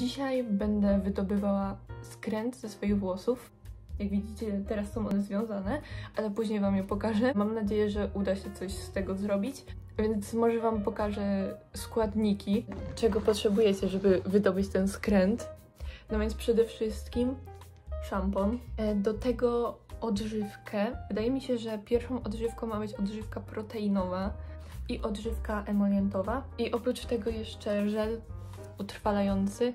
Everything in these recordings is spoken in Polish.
Dzisiaj będę wydobywała skręt ze swoich włosów. Jak widzicie, teraz są one związane, ale później Wam je pokażę. Mam nadzieję, że uda się coś z tego zrobić. Więc może Wam pokażę składniki, czego potrzebujecie, żeby wydobyć ten skręt. No więc przede wszystkim szampon. E, Do tego odżywkę. Wydaje mi się, że pierwszą odżywką ma być odżywka proteinowa i odżywka emolientowa. I oprócz tego jeszcze żel utrwalający,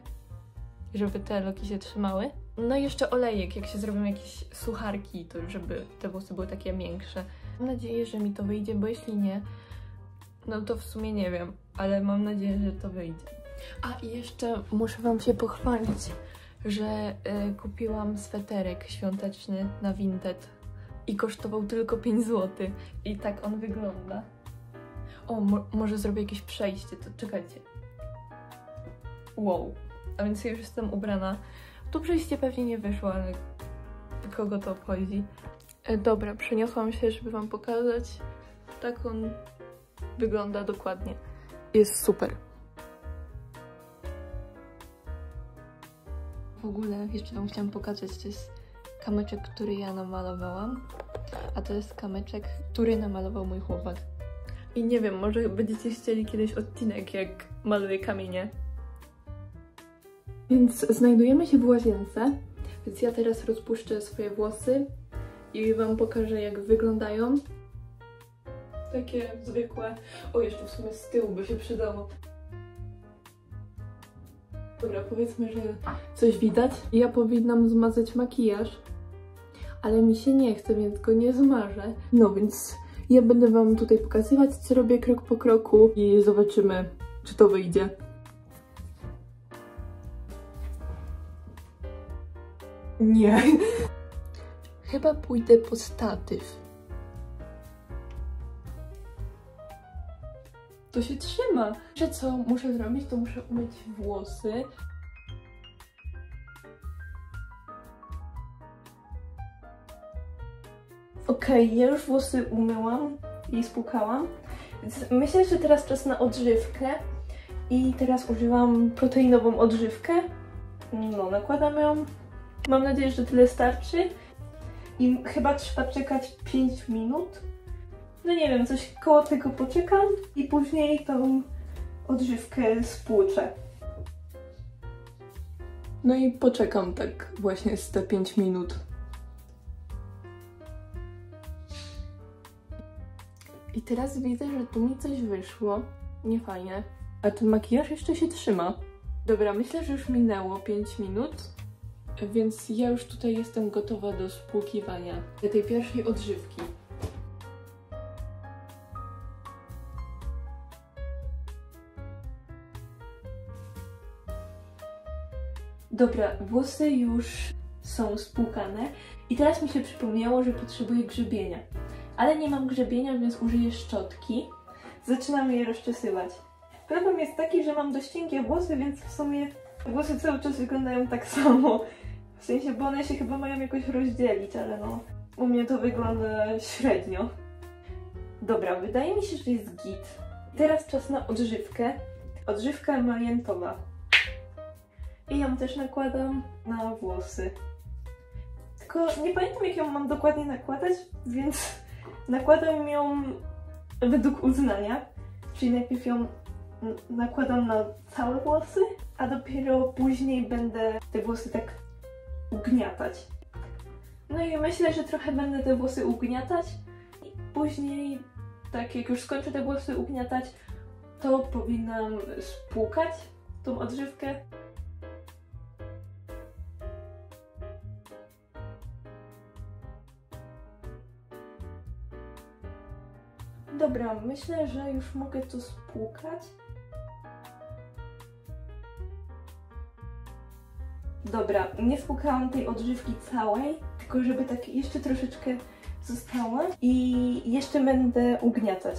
żeby te loki się trzymały. No i jeszcze olejek, jak się zrobią jakieś sucharki, to żeby te włosy były takie miększe. Mam nadzieję, że mi to wyjdzie, bo jeśli nie, no to w sumie nie wiem, ale mam nadzieję, że to wyjdzie. A i jeszcze muszę Wam się pochwalić, że y, kupiłam sweterek świąteczny na Vinted i kosztował tylko 5 zł. I tak on wygląda. O, mo może zrobię jakieś przejście, to czekajcie. Wow, a więc ja już jestem ubrana. Tu przejście pewnie nie wyszło, ale kogo to obchodzi. E, dobra, przeniosłam się, żeby wam pokazać. Tak on wygląda dokładnie. Jest super. W ogóle jeszcze wam chciałam pokazać, to jest kamyczek, który ja namalowałam, a to jest kamyczek, który namalował mój chłopak. I nie wiem, może będziecie chcieli kiedyś odcinek, jak maluję kamienie. Więc znajdujemy się w łazience, więc ja teraz rozpuszczę swoje włosy i wam pokażę jak wyglądają. Takie zwykłe. O, jeszcze w sumie z tyłu by się przydało. Dobra, powiedzmy, że coś widać. Ja powinnam zmazać makijaż, ale mi się nie chce, więc go nie zmarzę. No więc ja będę wam tutaj pokazywać, co robię krok po kroku i zobaczymy, czy to wyjdzie. Nie. Chyba pójdę po statyw. To się trzyma. Że co muszę zrobić, to muszę umyć włosy. Okej, okay, ja już włosy umyłam i spłukałam. Więc myślę, że teraz czas na odżywkę. I teraz używam proteinową odżywkę. No, nakładam ją Mam nadzieję, że tyle starczy. I chyba trzeba czekać 5 minut. No nie wiem, coś koło tego poczekam i później tą odżywkę spłuczę. No i poczekam tak właśnie z te 5 minut. I teraz widzę, że tu mi coś wyszło. Nie fajnie. A ten makijaż jeszcze się trzyma. Dobra, myślę, że już minęło 5 minut. Więc ja już tutaj jestem gotowa do spłukiwania tej pierwszej odżywki. Dobra, włosy już są spłukane i teraz mi się przypomniało, że potrzebuję grzebienia. Ale nie mam grzebienia, więc użyję szczotki. Zaczynam je rozczesywać. Problem jest taki, że mam dość cienkie włosy, więc w sumie włosy cały czas wyglądają tak samo. W sensie, bo one się chyba mają jakoś rozdzielić, ale no, u mnie to wygląda średnio. Dobra, wydaje mi się, że jest git. Teraz czas na odżywkę. Odżywka emalientowa. I ją też nakładam na włosy. Tylko nie pamiętam, jak ją mam dokładnie nakładać, więc nakładam ją według uznania. Czyli najpierw ją nakładam na całe włosy, a dopiero później będę te włosy tak ugniatać. No i myślę, że trochę będę te włosy ugniatać i później, tak jak już skończę te włosy ugniatać, to powinnam spłukać tą odżywkę. Dobra, myślę, że już mogę to spłukać. Dobra, nie spłukałam tej odżywki całej, tylko żeby tak jeszcze troszeczkę zostało i jeszcze będę ugniatać.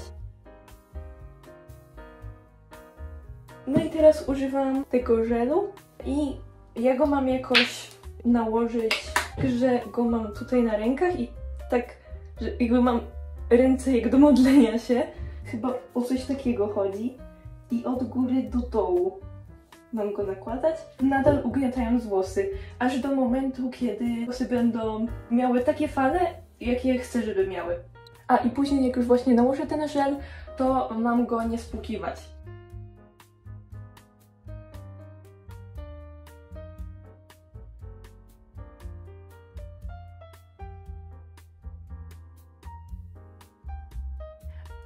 No i teraz używam tego żelu i ja go mam jakoś nałożyć, że go mam tutaj na rękach i tak, że jakby mam ręce jak do modlenia się. Chyba o coś takiego chodzi. I od góry do dołu. Mam go nakładać, nadal ugniatając włosy, aż do momentu, kiedy włosy będą miały takie fale, jakie chcę, żeby miały. A i później, jak już właśnie nałożę ten żel, to mam go nie spłukiwać.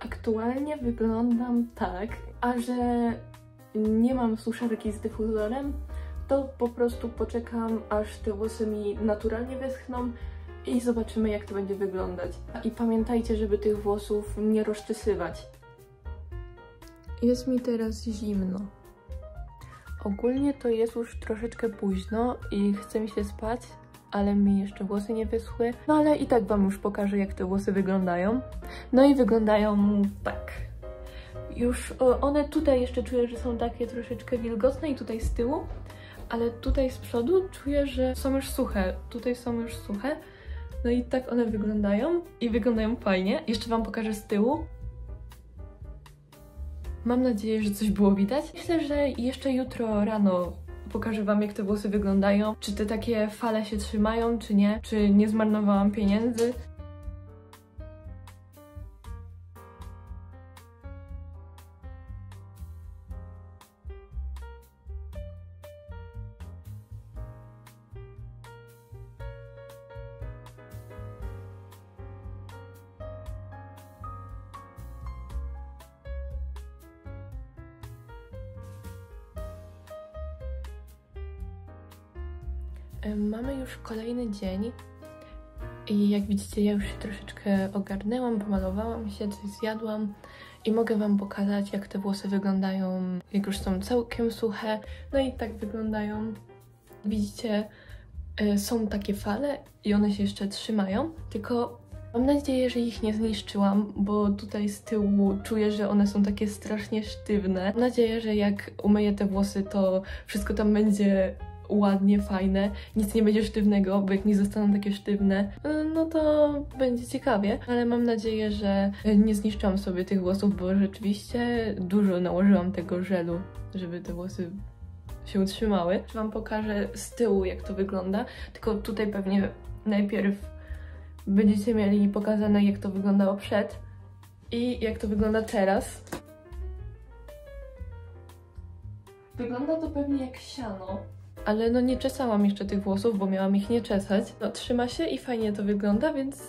Aktualnie wyglądam tak, a że nie mam suszarki z dyfuzorem, to po prostu poczekam, aż te włosy mi naturalnie wyschną i zobaczymy, jak to będzie wyglądać. I pamiętajcie, żeby tych włosów nie rozczesywać. Jest mi teraz zimno. Ogólnie to jest już troszeczkę późno i chce mi się spać, ale mi jeszcze włosy nie wyschły. No ale i tak Wam już pokażę, jak te włosy wyglądają. No i wyglądają tak. Już one tutaj jeszcze czuję, że są takie troszeczkę wilgotne i tutaj z tyłu, ale tutaj z przodu czuję, że są już suche. Tutaj są już suche. No i tak one wyglądają i wyglądają fajnie. Jeszcze Wam pokażę z tyłu. Mam nadzieję, że coś było widać. Myślę, że jeszcze jutro rano pokażę Wam, jak te włosy wyglądają. Czy te takie fale się trzymają, czy nie. Czy nie zmarnowałam pieniędzy. Mamy już kolejny dzień i jak widzicie ja już się troszeczkę ogarnęłam, pomalowałam się, coś zjadłam i mogę Wam pokazać jak te włosy wyglądają, jak już są całkiem suche. No i tak wyglądają. Widzicie, e, są takie fale i one się jeszcze trzymają, tylko mam nadzieję, że ich nie zniszczyłam, bo tutaj z tyłu czuję, że one są takie strasznie sztywne. Mam nadzieję, że jak umyję te włosy, to wszystko tam będzie ładnie, fajne, nic nie będzie sztywnego, bo jak nie zostaną takie sztywne, no to będzie ciekawie, ale mam nadzieję, że nie zniszczyłam sobie tych włosów, bo rzeczywiście dużo nałożyłam tego żelu, żeby te włosy się utrzymały. Wam pokażę z tyłu, jak to wygląda, tylko tutaj pewnie najpierw będziecie mieli pokazane, jak to wyglądało przed i jak to wygląda teraz. Wygląda to pewnie jak siano, ale no nie czesałam jeszcze tych włosów, bo miałam ich nie czesać. No trzyma się i fajnie to wygląda, więc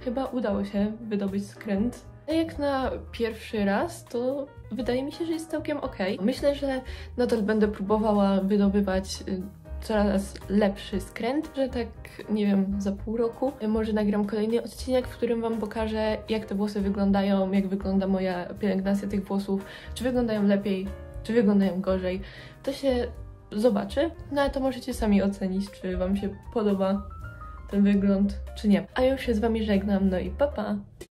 chyba udało się wydobyć skręt. A jak na pierwszy raz, to wydaje mi się, że jest całkiem ok. Myślę, że nadal będę próbowała wydobywać y, coraz lepszy skręt, że tak, nie wiem, za pół roku może nagram kolejny odcinek, w którym Wam pokażę, jak te włosy wyglądają, jak wygląda moja pielęgnacja tych włosów, czy wyglądają lepiej, czy wyglądają gorzej. To się zobaczy. No ale to możecie sami ocenić, czy Wam się podoba ten wygląd, czy nie. A już się z Wami żegnam, no i pa pa!